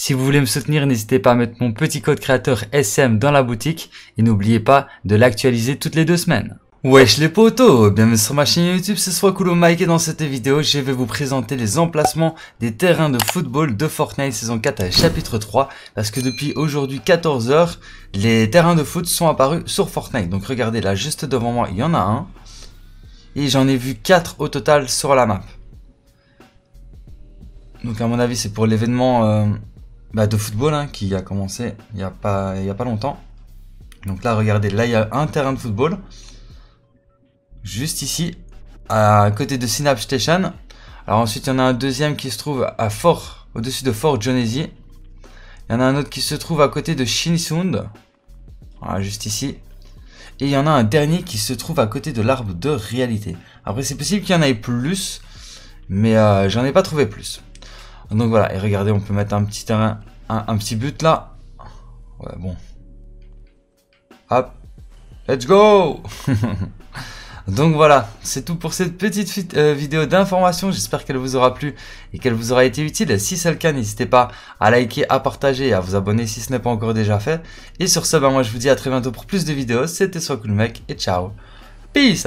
Si vous voulez me soutenir, n'hésitez pas à mettre mon petit code créateur SM dans la boutique et n'oubliez pas de l'actualiser toutes les deux semaines. Wesh les potos, bienvenue sur ma chaîne YouTube, c'est Swakulu Mike et dans cette vidéo je vais vous présenter les emplacements des terrains de football de Fortnite saison 4 chapitre 3 parce que depuis aujourd'hui 14h, les terrains de foot sont apparus sur Fortnite. Donc regardez là juste devant moi, il y en a un et j'en ai vu 4 au total sur la map. Donc à mon avis c'est pour l'événement euh, bah, de football hein, qui a commencé il n'y a, pas, y a pas longtemps. Donc là, regardez, là il y a un terrain de football. Juste ici, à côté de Synapse Station. Alors ensuite, il y en a un deuxième qui se trouve à Fort, au-dessus de Fort Jonesy. Il y en a un autre qui se trouve à côté de Shinsund. Voilà, juste ici. Et il y en a un dernier qui se trouve à côté de l'arbre de réalité. Après, c'est possible qu'il y en ait plus, mais euh, j'en ai pas trouvé plus. Donc voilà, et regardez, on peut mettre un petit terrain, un, petit but là. Ouais, bon. Hop. Let's go Donc voilà, c'est tout pour cette petite euh, vidéo d'information. J'espère qu'elle vous aura plu et qu'elle vous aura été utile. Si c'est le cas, n'hésitez pas à liker, à partager et à vous abonner si ce n'est pas encore déjà fait. Et sur ce, bah, moi je vous dis à très bientôt pour plus de vidéos. C'était Soit Cool Mec et ciao. Peace